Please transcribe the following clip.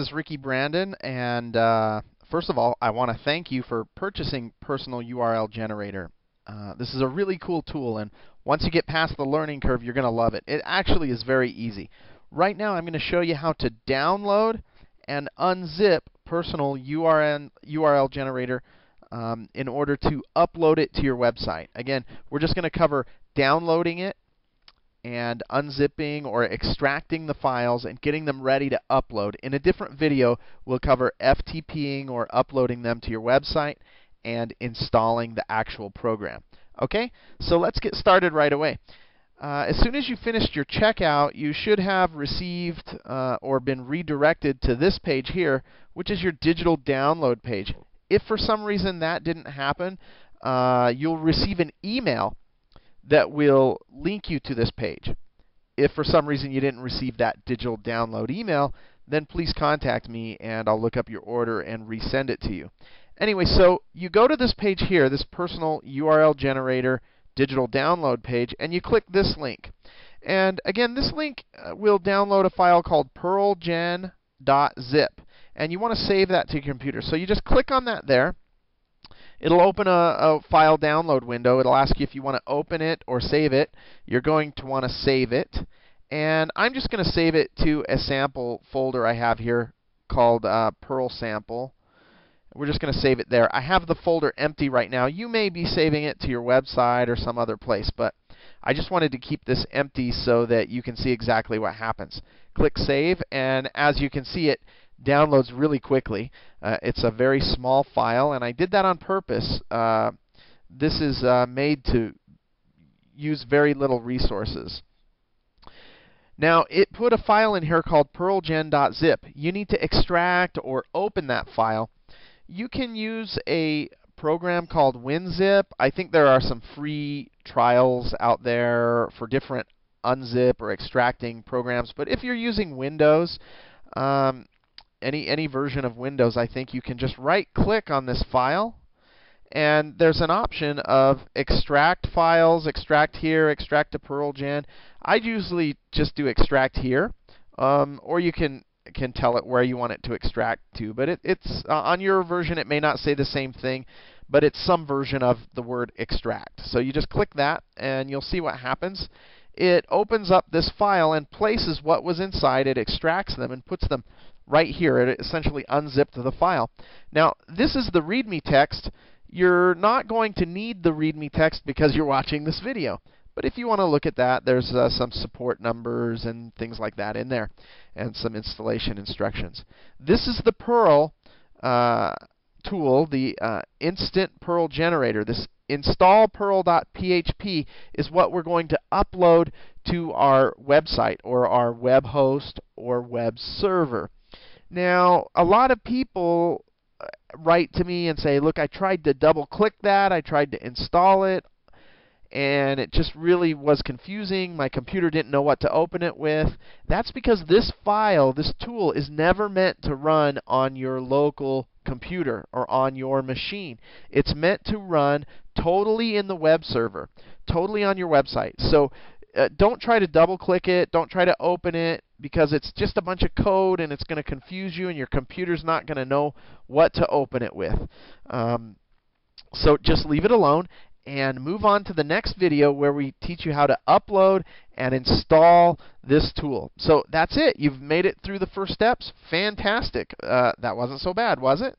is Ricky Brandon, and uh, first of all, I want to thank you for purchasing Personal URL Generator. Uh, this is a really cool tool, and once you get past the learning curve, you're going to love it. It actually is very easy. Right now, I'm going to show you how to download and unzip Personal URL, URL Generator um, in order to upload it to your website. Again, we're just going to cover downloading it and unzipping or extracting the files and getting them ready to upload. In a different video, we'll cover FTPing or uploading them to your website and installing the actual program. Okay, so let's get started right away. Uh, as soon as you finished your checkout, you should have received uh, or been redirected to this page here, which is your digital download page. If for some reason that didn't happen, uh, you'll receive an email that will link you to this page. If for some reason you didn't receive that digital download email, then please contact me and I'll look up your order and resend it to you. Anyway, so you go to this page here, this personal URL generator digital download page, and you click this link. And again, this link uh, will download a file called pearlgen.zip. And you want to save that to your computer. So you just click on that there. It'll open a, a, file download window. It'll ask you if you want to open it or save it. You're going to want to save it. And I'm just going to save it to a sample folder I have here called uh, Perl Sample. We're just going to save it there. I have the folder empty right now. You may be saving it to your website or some other place, but I just wanted to keep this empty so that you can see exactly what happens. Click Save, and as you can see, it downloads really quickly. Uh, it's a very small file, and I did that on purpose. Uh, this is uh, made to use very little resources. Now, it put a file in here called pearlgen.zip. You need to extract or open that file. You can use a program called WinZip. I think there are some free trials out there for different unzip or extracting programs. But if you're using Windows, um, any any version of Windows, I think you can just right-click on this file, and there's an option of extract files, extract here, extract to PearlGen. I usually just do extract here, um, or you can can tell it where you want it to extract to. But it, it's uh, on your version, it may not say the same thing, but it's some version of the word extract. So you just click that, and you'll see what happens. It opens up this file and places what was inside. It extracts them and puts them right here. It essentially unzipped the file. Now, this is the README text. You're not going to need the README text because you're watching this video. But if you want to look at that, there's uh, some support numbers and things like that in there, and some installation instructions. This is the Perl uh, tool, the uh, Instant Perl Generator. This install perl.php is what we're going to upload to our website or our web host or web server. Now, a lot of people uh, write to me and say, look, I tried to double click that, I tried to install it, and it just really was confusing. My computer didn't know what to open it with. That's because this file, this tool, is never meant to run on your local computer or on your machine. It's meant to run totally in the web server, totally on your website. So uh, don't try to double click it, don't try to open it because it's just a bunch of code and it's going to confuse you and your computer's not going to know what to open it with. Um, so just leave it alone and move on to the next video where we teach you how to upload and install this tool. So that's it. You've made it through the first steps. Fantastic. Uh, that wasn't so bad, was it?